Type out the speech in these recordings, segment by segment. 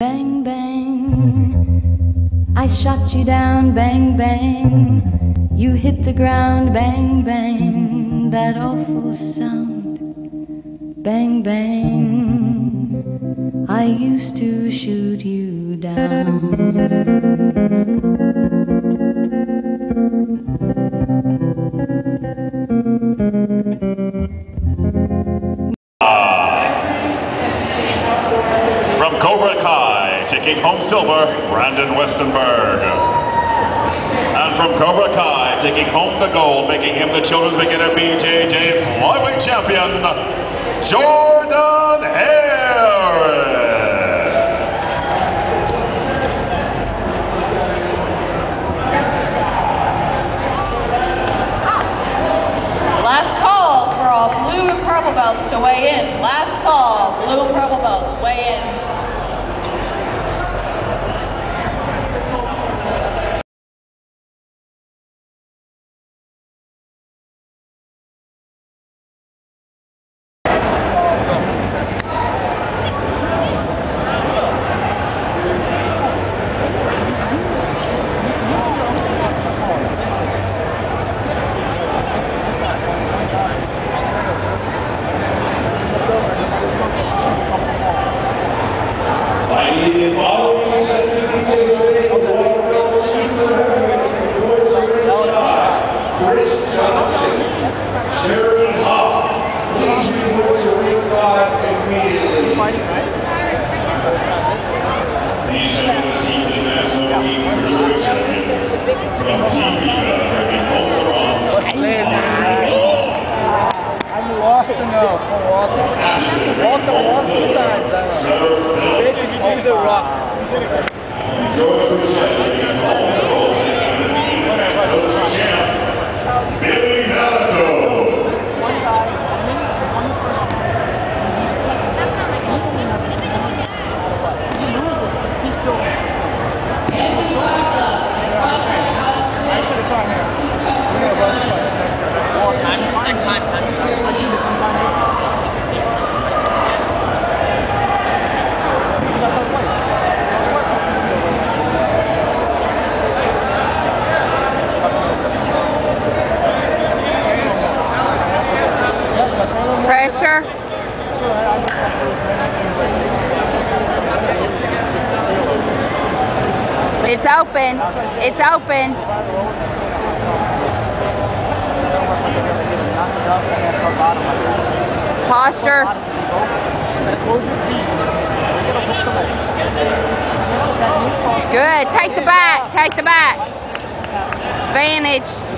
Bang, bang. I shot you down, bang, bang. You hit the ground, bang, bang. That awful sound, bang, bang. I used to shoot you down. Silver, Brandon Westenberg. And from Cobra Kai, taking home the gold, making him the Children's Beginner BJJ Flyweight Champion, Jordan Harris. Last call for all blue and purple belts to weigh in. Last call, blue and purple belts, weigh in. It's open. It's open. Posture. Good. Take the back. Take the back. Vantage.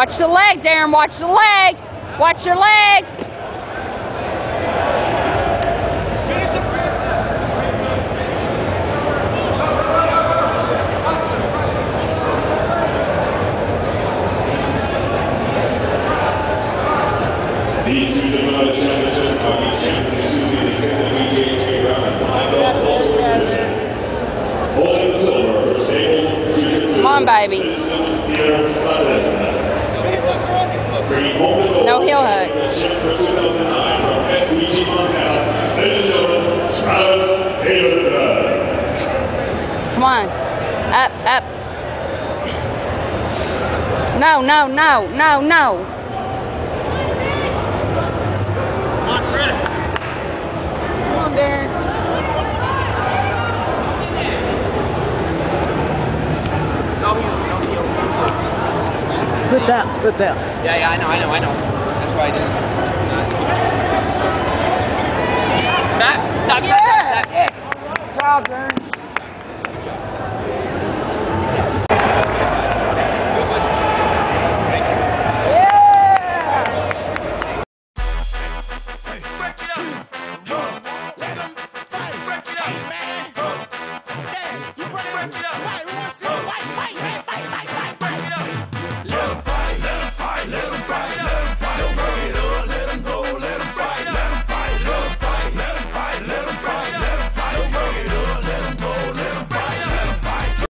Watch the leg, Darron. Watch the leg. Watch your leg. These two defend the championship of champions, excuse me, the BJJ round five belt welter division. Holding the silver for Sable Come on, baby. Peter Sutton. No heel hook. Come on. Up, up. No, no, no, no, no. Come on, Chris. Come on, Darron. Oh, Sit down, sit down. Yeah, yeah, I know, I know, I know. That's why I did. Tap, tap, tap, tap, tap. Good job, Darron.